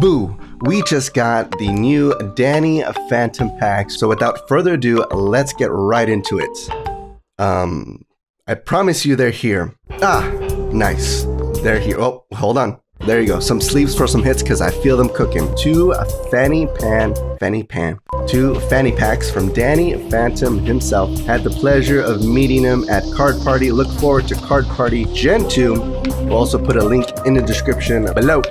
Boo! We just got the new Danny Phantump pack. So without further ado, let's get right into it. Um, I promise you they're here. Ah, nice. They're here. Oh, hold on. There you go. Some sleeves for some hits because I feel them cooking. Two fanny pan, fanny pan. Two fanny packs from Danny Phantump himself. Had the pleasure of meeting him at Card Party. Look forward to Card Party Gen 2. We'll also put a link in the description below.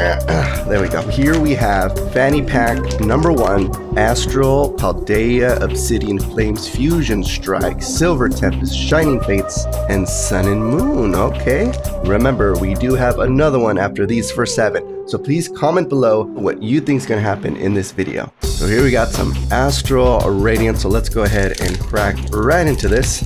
There we go. Here we have Fanny Pack number one, Astral Paldea Obsidian Flames Fusion Strike, Silver Tempest, Shining Fates, and Sun and Moon. Okay. Remember, we do have another one after these first seven. So please comment below what you think is going to happen in this video. So here we got some Astral Radiant. So let's go ahead and crack right into this.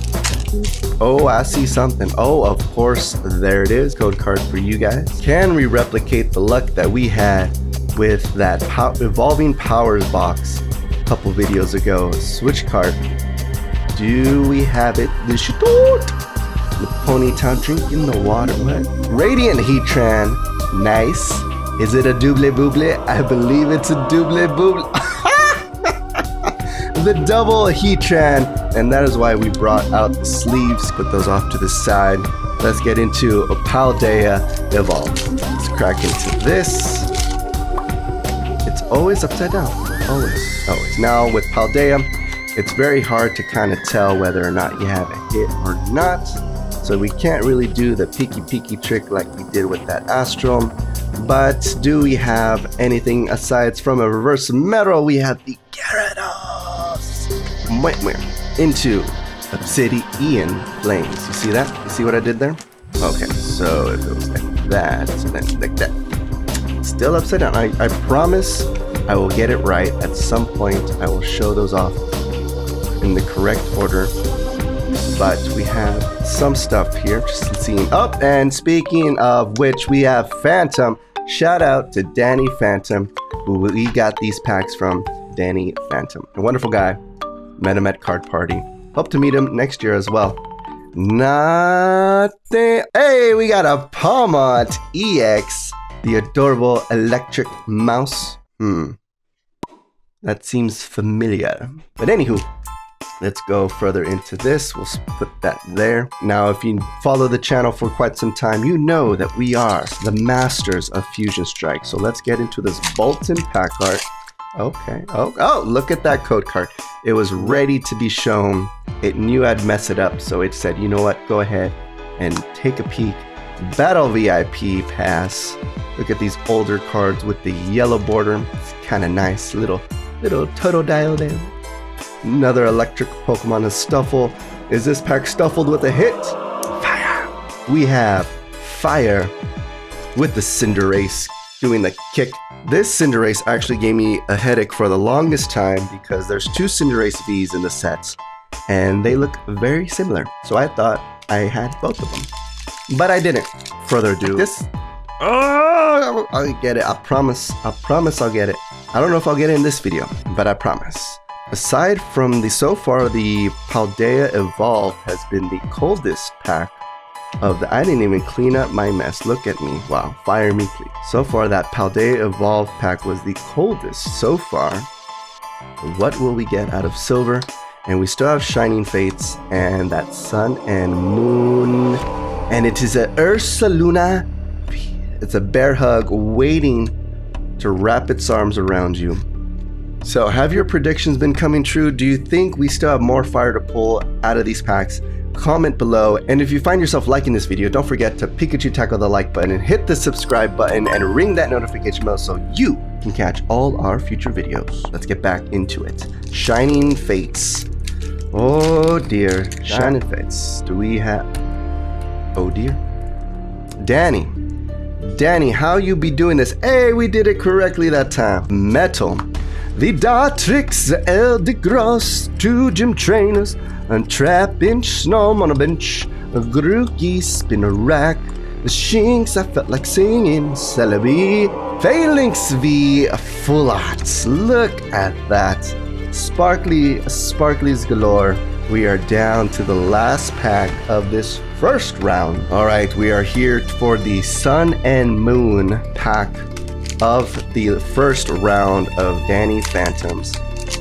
Oh, I see something. Oh, of course, there it is. Code card for you guys. Can we replicate the luck that we had with that pow Evolving Powers box a couple videos ago? Switch card. Do we have it? The. The Ponyta drinking the water. What? Radiant Heatran. Nice. Is it a double booble? I believe it's a double booble. the double Heatran, and that is why we brought out the sleeves. Put those off to the side. Let's get into a Paldea Evolve. Let's crack into this. It's always upside down. Always. Always. Now with Paldea, it's very hard to kind of tell whether or not you have a hit or not. So we can't really do the peeky peeky trick like we did with that Astral. But do we have anything aside from a reverse metal? We have the into Obsidian Flames. You see that? You see what I did there? Okay, so it goes like that, then like that. Still upside down. I, I promise I will get it right. At some point, I will show those off in the correct order. But we have some stuff here, just seeing up. And speaking of which, we have Phantump. Shout out to Danny Phantump, who we got these packs from. Danny Phantump, a wonderful guy. Met him at Card Party. Hope to meet him next year as well. Nothing. Hey, we got a Pawmot EX, the adorable electric mouse. Hmm. That seems familiar. But anywho, let's go further into this. We'll put that there. Now, if you follow the channel for quite some time, you know that we are the masters of Fusion Strike. So let's get into this Bolton pack art. Okay. Oh, oh, look at that code card. It was ready to be shown. It knew I'd mess it up, so it said, you know what, go ahead and take a peek. Battle VIP pass. Look at these older cards with the yellow border. It's kind of nice. Little, little Totodile there. Another electric Pokemon is Stufful. Is this pack stuffled with a hit? Fire! We have Fire with the Cinderace doing the kick. This Cinderace actually gave me a headache for the longest time because there's two Cinderace Vs in the sets and they look very similar. So I thought I had both of them. But I didn't. Further ado, this. Oh, I'll get it. I promise. I promise I'll get it. I don't know if I'll get it in this video, but I promise. Aside from the so far, the Paldea Evolve has been the coldest pack of the I didn't even clean up my mess. Look at me. Wow, fire me please. So far, that Paldea Evolve pack was the coldest so far. What will we get out of silver? And we still have Shining Fates and that Sun and Moon. And it is a Ursaluna. It's a bear hug waiting to wrap its arms around you. So, have your predictions been coming true? Do you think we still have more fire to pull out of these packs? Comment below, and if you find yourself liking this video, don't forget to Pikachu tackle the like button and hit the subscribe button and ring that notification bell so you can catch all our future videos. Let's get back into it. Shining Fates. Oh dear, Shining Fates. Do we have... Oh dear. Danny. Danny, how you be doing this? Hey, we did it correctly that time. Metal. The Dartrix, the Eldegoss, two gym trainers, and Trapinch snow on a bench, a Grookey spin a rack, the Shinx, I felt like singing, Celebi, Falinks V, full arts, look at that. Sparkly, sparklies galore. We are down to the last pack of this first round. All right, we are here for the Sun and Moon pack of the first round of Danny Phantumps.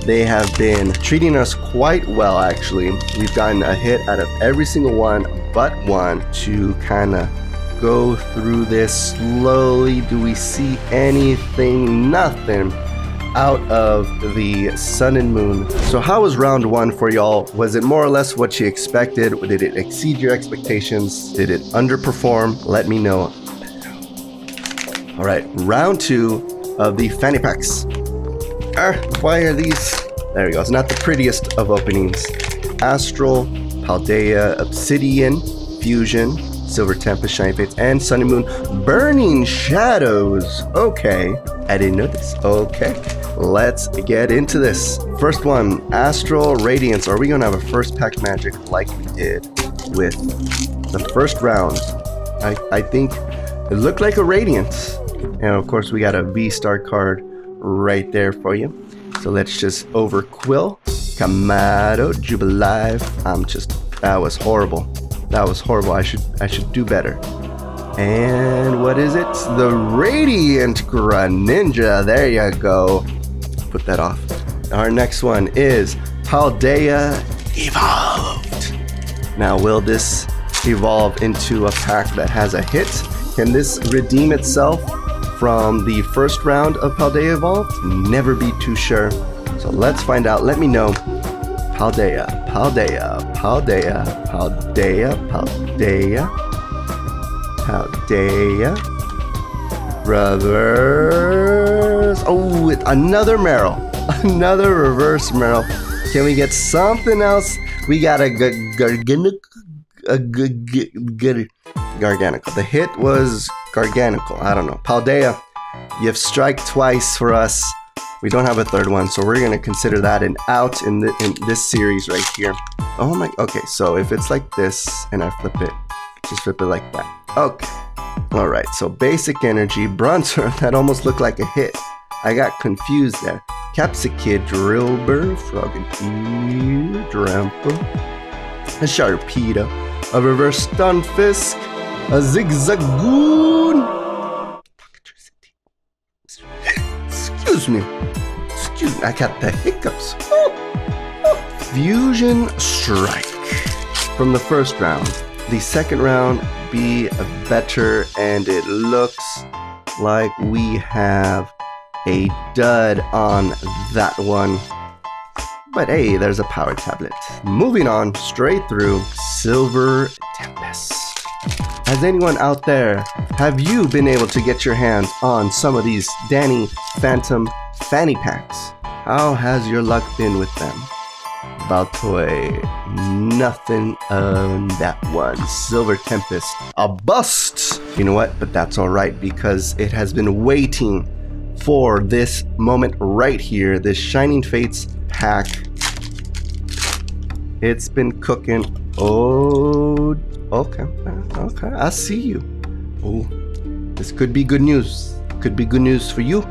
They have been treating us quite well, actually. We've gotten a hit out of every single one but one to kind of go through this slowly. Do we see anything? Nothing out of the sun and moon. So, how was round one for y'all? Was it more or less what you expected? Did it exceed your expectations? Did it underperform? Let me know. All right, round two of the fanny packs. Ah, why are these? There we go. It's not the prettiest of openings. Astral, Paldea, Obsidian, Fusion, Silver Tempest, Shiny Fates, and Sunny Moon. Burning Shadows. Okay. I didn't know this. Okay. Let's get into this. First one, Astral Radiance. Are we going to have a first pack magic like we did with the first round? I, I think it looked like a Radiance. And of course, we got a V Star card right there for you. So let's just over Quill, Kamado, Jubilife. I'm just, that was horrible. That was horrible. I should, I should do better. And what is it? The Radiant Greninja. There you go. Put that off. Our next one is Paldea Evolved. Now, will this evolve into a pack that has a hit? Can this redeem itself from the first round of Paldea Evolved? Never be too sure. So let's find out. Let me know. Paldea, Paldea, Paldea, Paldea, Paldea, Paldea. Reverse. Oh, another Marill. Another reverse Marill. Can we get something else? We got a Garganic. A Garganacl. The hit was Garganacl. I don't know. Paldea, you've strike twice for us. We don't have a third one, so we're gonna consider that an out in, the, in this series right here. Oh my, okay, so if it's like this and I flip it, just flip it like that. Okay. Alright, so basic energy, Bronzor, that almost looked like a hit. I got confused there. Capsakid, Drillbur, Frogadier, Drampa, a Sharpedo, a reverse Stunfisk, a Zigzagoon. Excuse me. Excuse me, I got the hiccups. Oh, oh. Fusion Strike from the first round. The second round be better, and it looks like we have a dud on that one. But hey, there's a power tablet. Moving on straight through Silver. Has anyone out there, have you been able to get your hands on some of these Danny Phantump fanny packs? How has your luck been with them? Baltoy, nothing on that one. Silver Tempest, a bust! You know what? But that's alright because it has been waiting for this moment right here, this Shining Fates pack. It's been cooking. Oh, okay, okay, I see you. Oh, this could be good news. Could be good news for you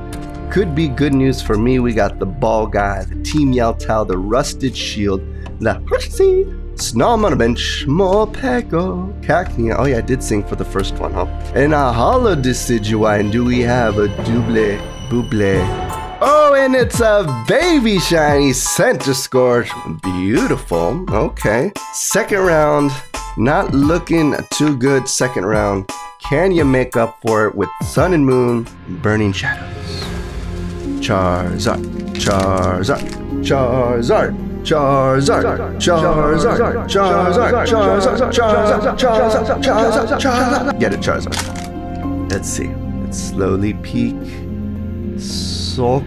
could be good news for me. We got the ball guy, the Team Yell Towel, the Rusted Shield, the Hershey, Snowmonabench, Morpeko, Cacnea. Oh yeah, I did sing for the first one, huh? And a Holo Decidueye, do we have a Double Buble? Oh, and it's a baby shiny Centiskorch. Beautiful. Okay. Second round, not looking too good. Second round. Can you make up for it with Sun and Moon, Burning Shadows? Charizard, Charizard, Charizard, Charizard, Charizard, Charizard, Charizard, Charizard, Charizard, Charizard, Charizard. Get it, Charizard. Let's see. Let's slowly peek. Sulk.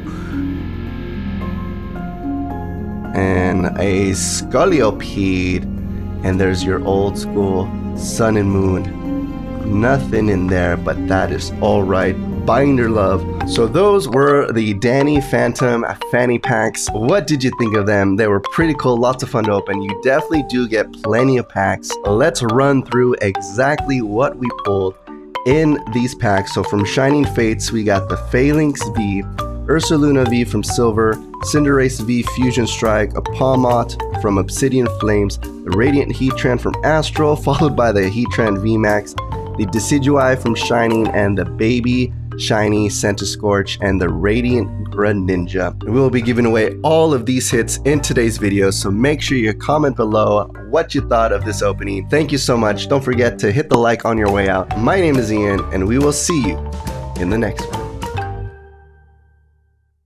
And a Scolipede. And there's your old school Sun and Moon. Nothing in there, but that is alright binder love. So those were the Danny Phantump fanny packs. What did you think of them? They were pretty cool, lots of fun to open. You definitely do get plenty of packs. Let's run through exactly what we pulled in these packs. So from Shining Fates, we got the Falinks V, Ursaluna V from Silver, Cinderace V Fusion Strike, a Pawmot from Obsidian Flames, the Radiant Heatran from Astral, followed by the Heatran VMAX, the Decidueye from Shining, and the Baby Shiny, Centiskorch, and the Radiant Greninja. We will be giving away all of these hits in today's video, so make sure you comment below what you thought of this opening. Thank you so much. Don't forget to hit the like on your way out. My name is Ian, and we will see you in the next one.